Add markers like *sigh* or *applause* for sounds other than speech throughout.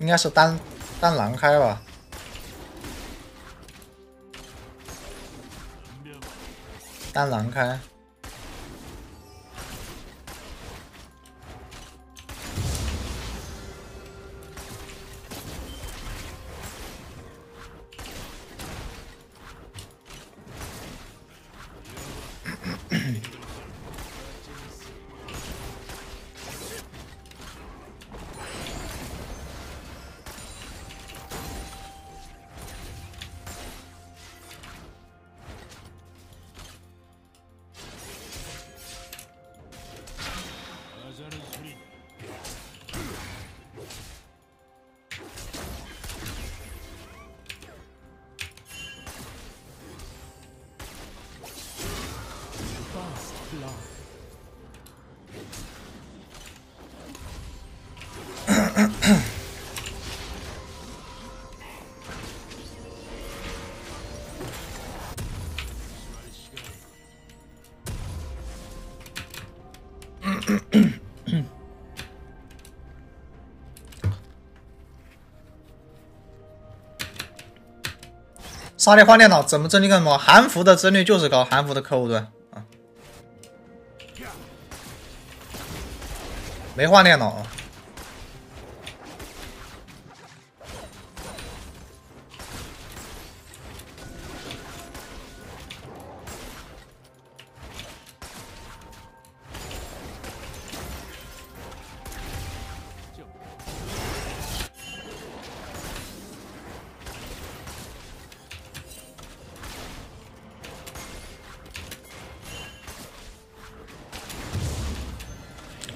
应该是单单蓝开吧？单蓝开。沙利换电脑怎么帧率更高？韩服的帧率就是高，韩服的客户端啊，没换电脑。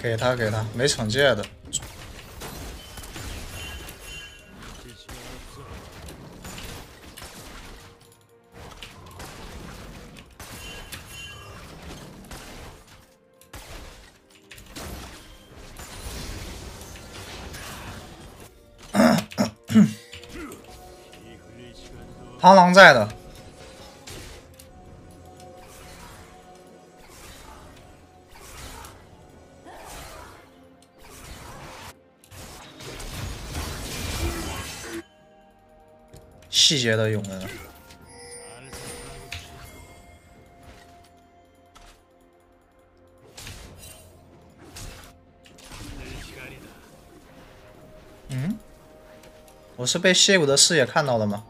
给他，给他，没惩戒的。*coughs* *coughs* *coughs* 螳螂在的。我是被谢武的视野看到了吗？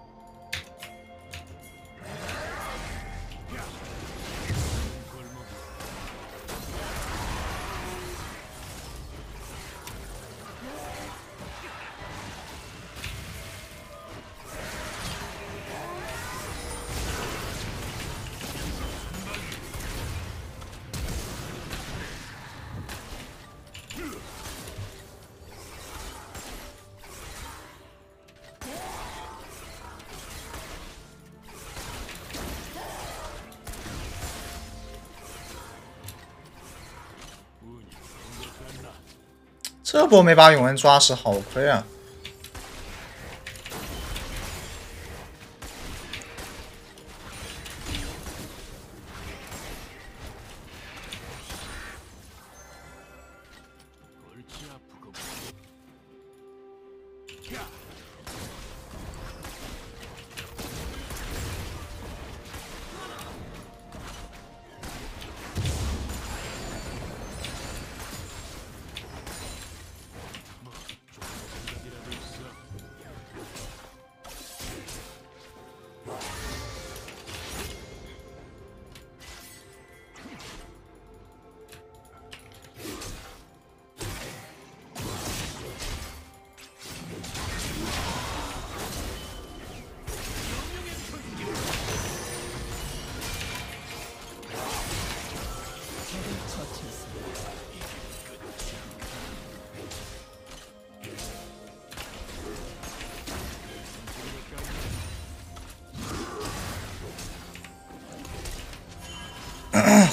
我没把永恩抓死，好亏啊！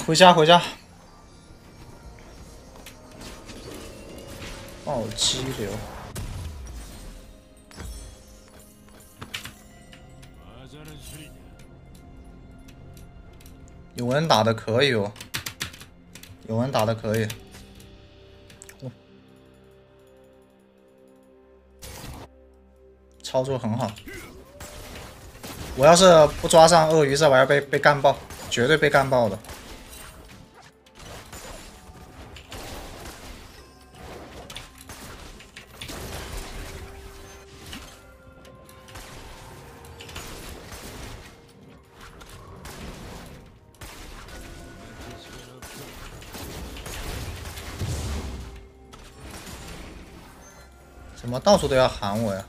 回家，回家。暴击流。有人打的可以哦，有人打的可以。操作很好。我要是不抓上鳄鱼，这玩意被被干爆，绝对被干爆的。到处都要喊我呀？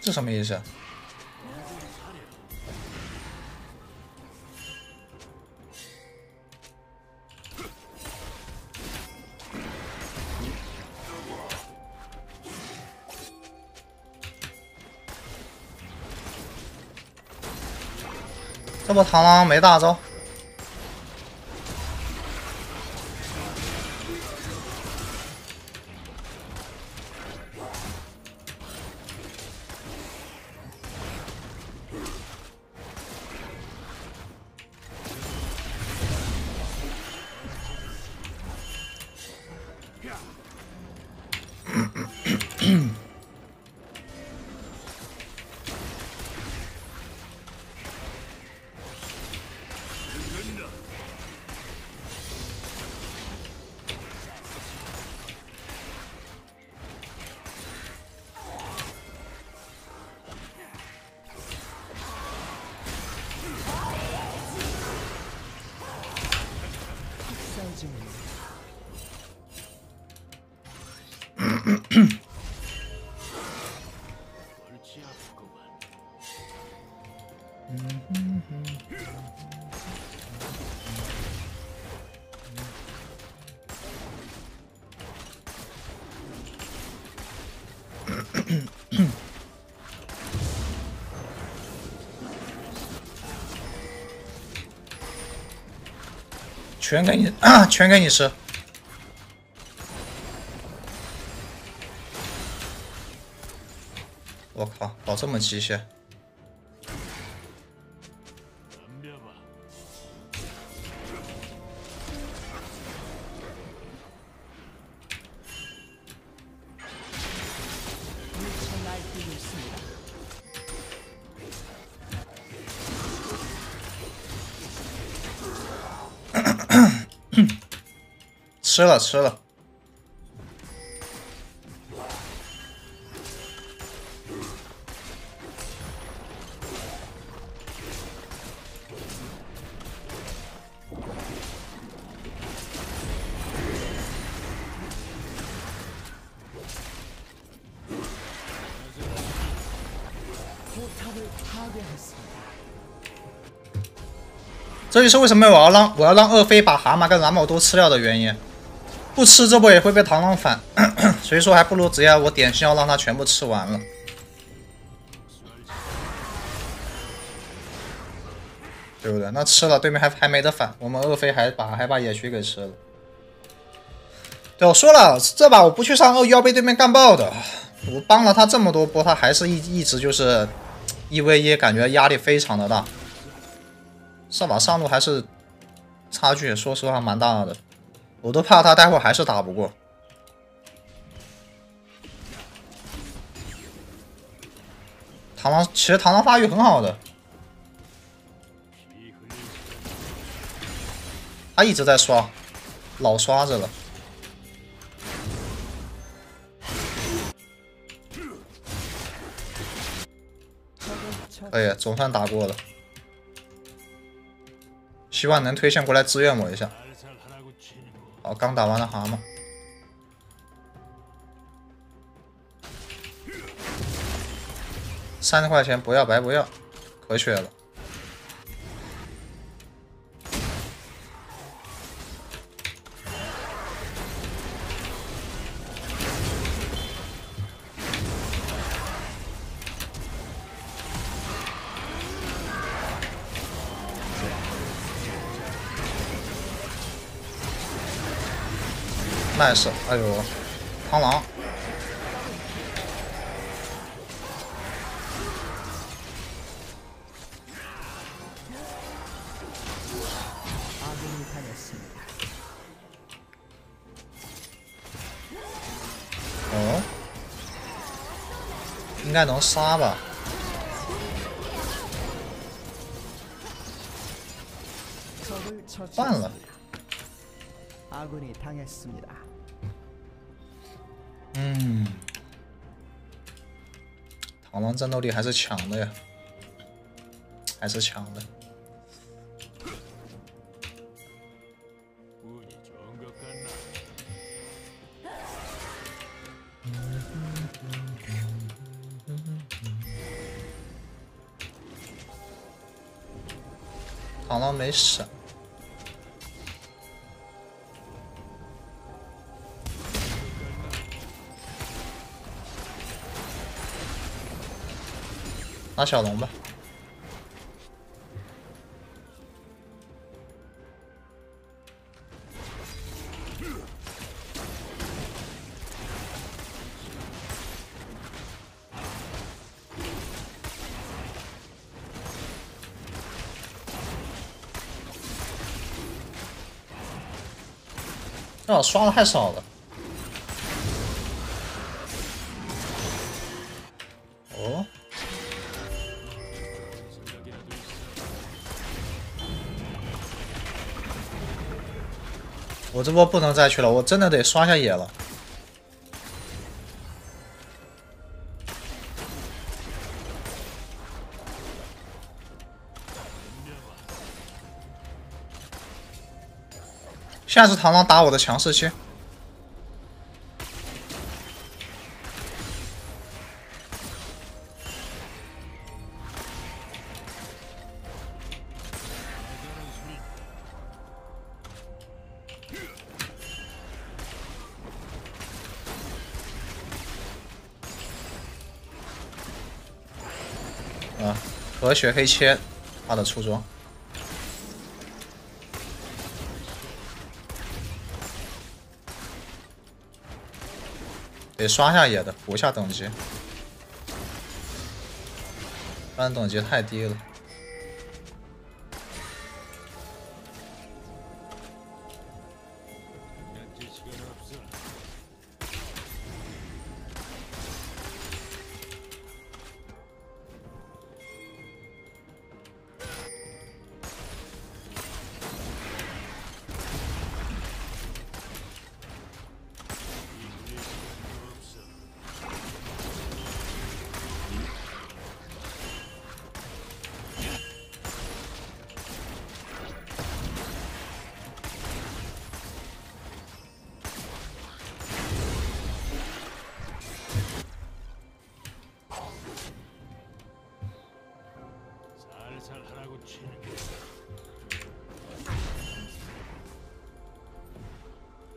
这什么意思？这波螳螂没大招。全给你，*clears throat* 全给你吃！我靠，搞这么机械！吃了吃了，这就是为什么我要让我要让二飞把蛤蟆跟蓝猫都吃掉的原因。不吃这波也会被螳螂反，*coughs* 所以说还不如直接我点心要让他全部吃完了，对不对？那吃了对面还还没得反，我们二飞还把还把野区给吃了。对，我说了，这把我不去上鳄鱼要被对面干爆的。我帮了他这么多波，他还是一一直就是一 v 一，感觉压力非常的大。上把上路还是差距，说实话蛮大的。我都怕他待会还是打不过。螳螂其实螳螂发育很好的，他一直在刷，老刷着了。可以，总算打过了。希望能推线过来支援我一下。好，刚打完了蛤蟆。三十块钱不要白不要，可缺了。nice，哎呦，螳螂。哦，应该能杀吧？换了。嗯，螳螂战斗力还是强的呀，还是强的。螳螂没闪。拿小龙吧。这刷的太少了。这波不能再去了，我真的得刷下野了。下次螳螂打我的强势期。啊，和血黑切，他的出装，得刷下野的，补下等级，不然等级太低了。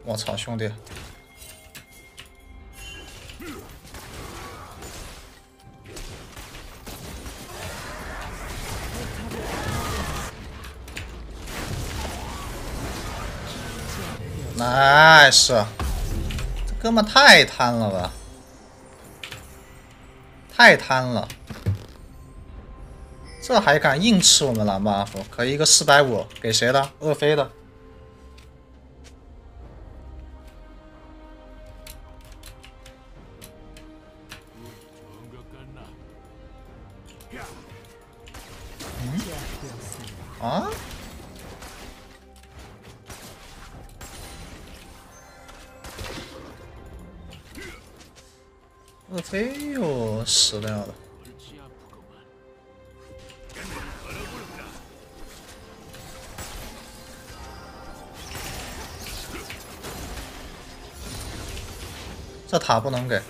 我操，兄弟！nice，这哥们太贪了吧，太贪了，这还敢硬吃我们蓝 buff？可一个四百五，给谁的？厄飞的。我飞呦，死掉了！这塔不能给，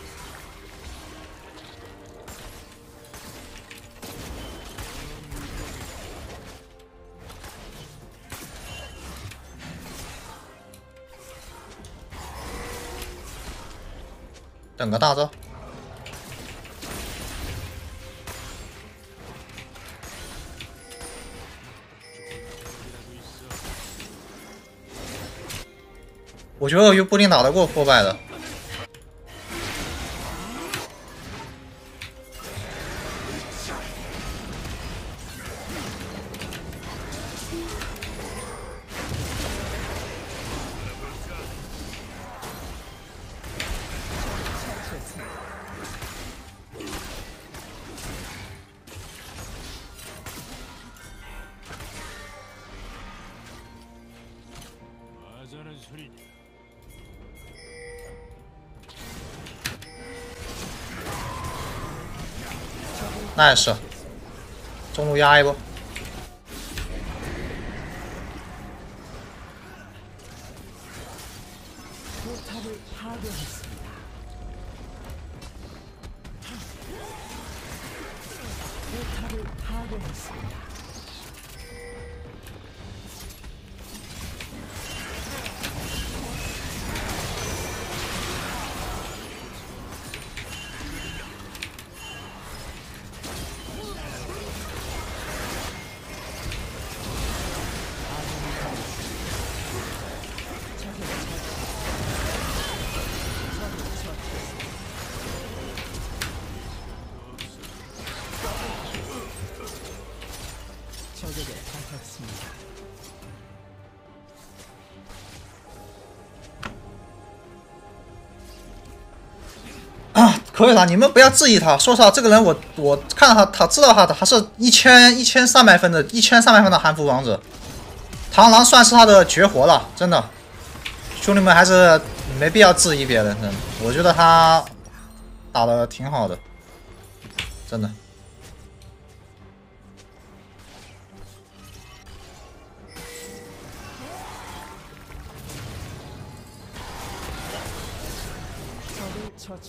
等个大招。我觉得鳄鱼不一定打得过破败的。那也是中路压一波。可以了，你们不要质疑他。说实话，这个人我我看到他，他知道他的，他是一千一千三百分的，一千三百分的韩服王者，螳螂算是他的绝活了，真的。兄弟们还是没必要质疑别人，真的，我觉得他打的挺好的，真的。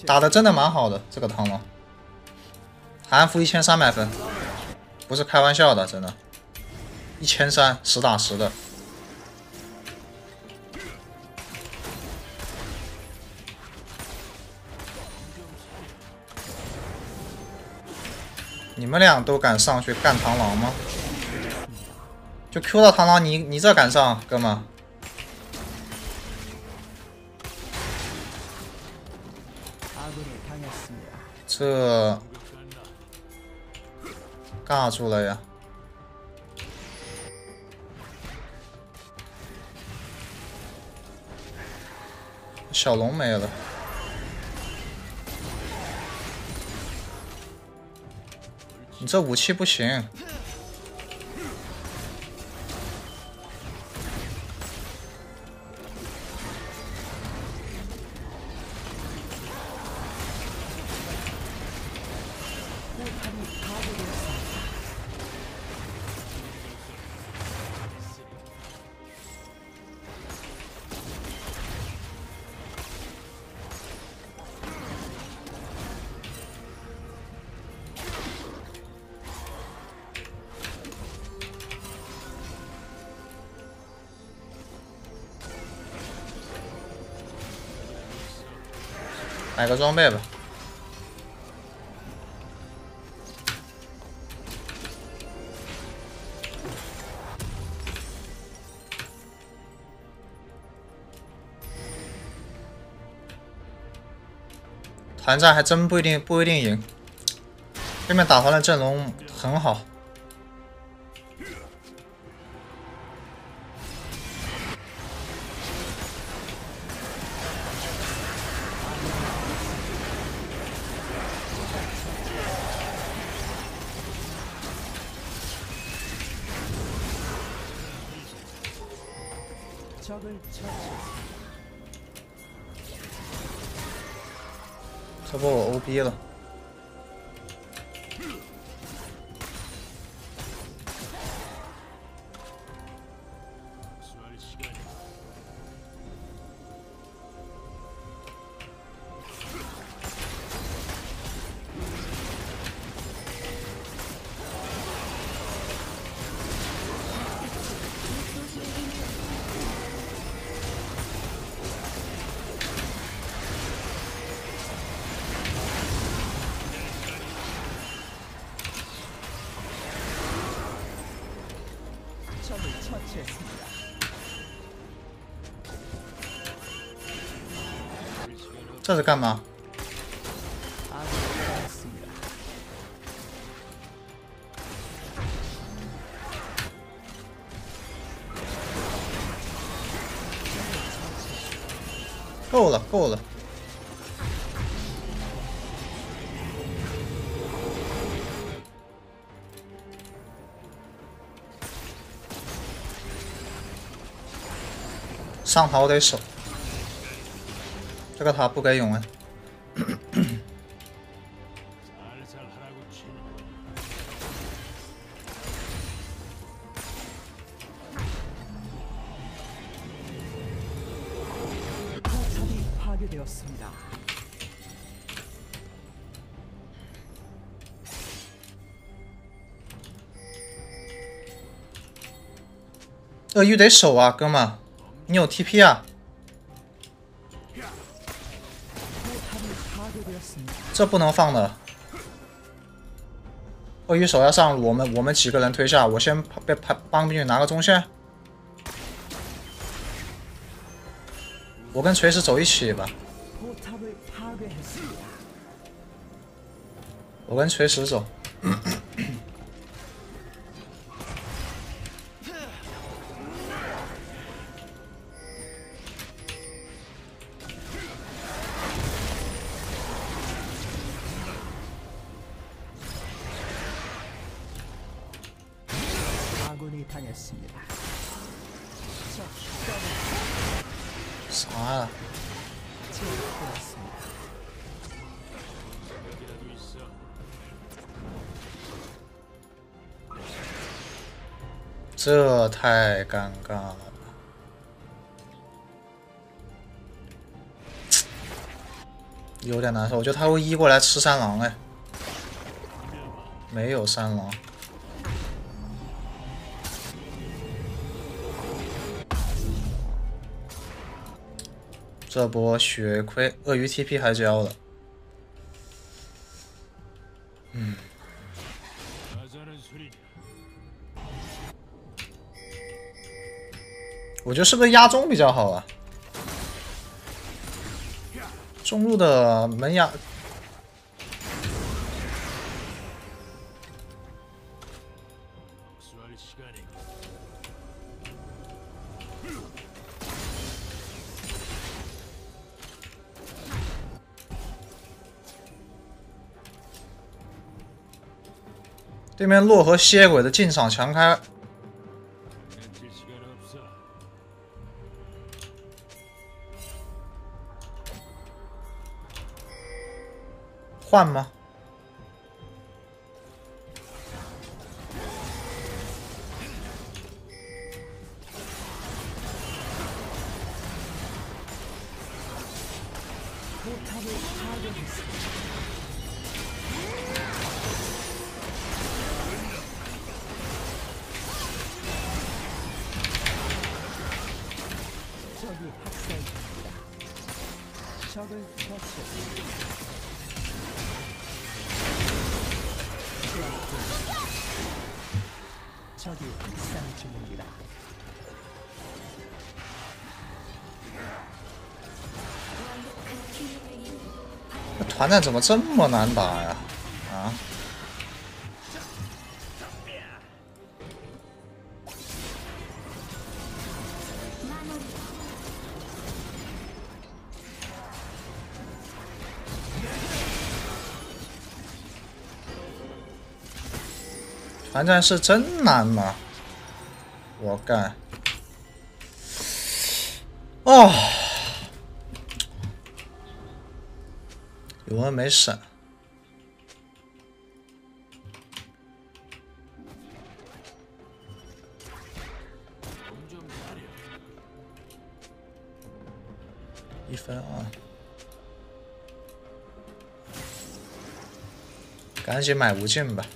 打的真的蛮好的，这个螳螂，韩服一千三百分，不是开玩笑的，真的，一千三实打实的。你们俩都敢上去干螳螂吗？就 Q 到螳螂，你你这敢上，哥们？这尬住了呀！小龙没了，你这武器不行。买个装备吧。团战还真不一定不一定赢，对面打团的阵容很好。这是干嘛？够了，够了。上头得守，这个塔不该用啊。鳄鱼得守啊，哥们，你有 TP 啊？这不能放的。鳄鱼手要上，我们我们几个人推下，我先被派帮兵拿个中线。我跟锤石走一起吧。我跟锤石走。啥？这太尴尬了，有点难受。我觉得他会一过来吃三狼哎，没有三狼。这波血亏，鳄鱼 TP 还交了。嗯，我觉得是不是压中比较好啊？中路的门牙。对面洛和吸血鬼的进场强开，换吗？团战怎么这么难打呀？团战是真难吗？我干！哦。有人没闪，一分啊！赶紧买无尽吧！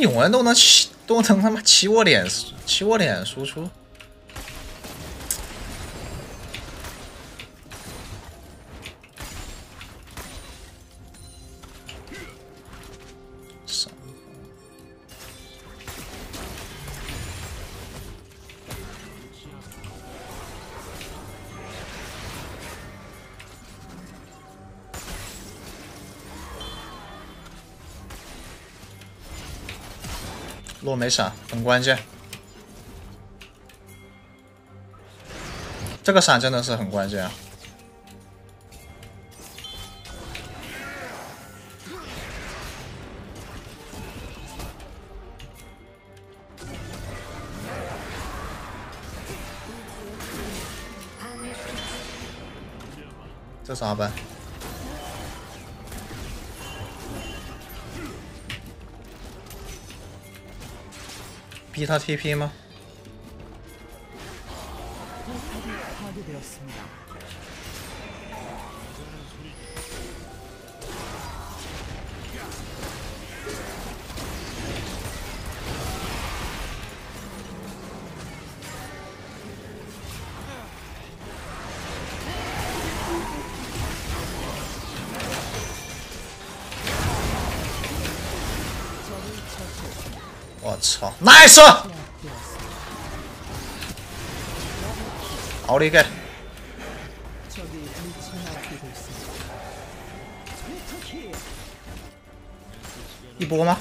永恩都能骑，都能他妈骑我脸，骑我脸输出。没闪，很关键。这个闪真的是很关键啊！这咋办？逼他 TP 吗？，nice！奥利给！一波吗？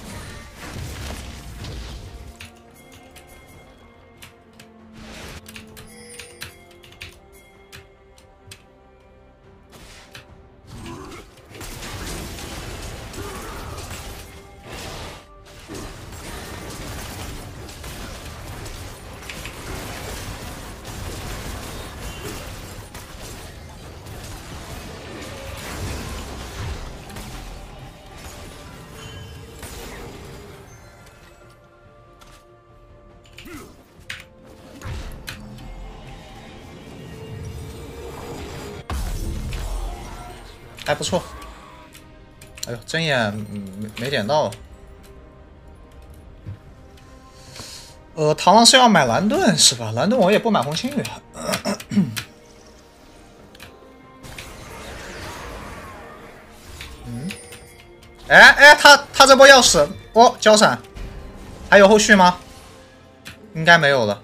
不错，哎呦，睁眼没没点到。呃，螳螂是要买蓝盾是吧？蓝盾我也不买红青羽。嗯，哎哎，他他这波要死，哦，交闪，还有后续吗？应该没有了。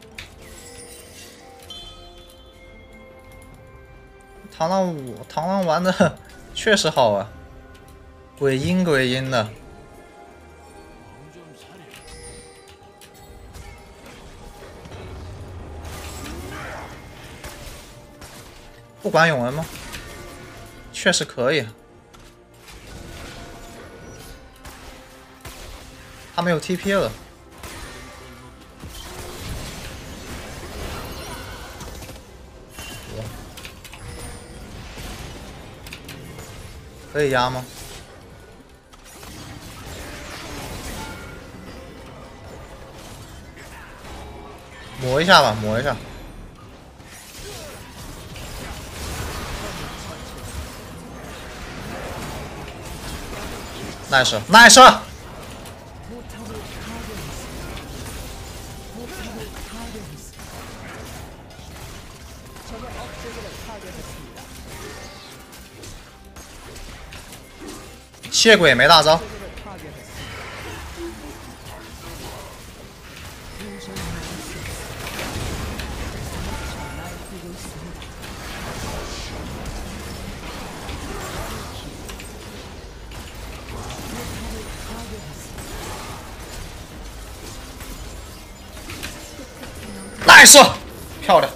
螳螂五，螳螂玩的。确实好啊，鬼阴鬼阴的，不管永恩吗？确实可以，他没有 TP 了。可以压吗？磨一下吧，磨一下。nice，nice。血鬼没大招，nice，漂亮，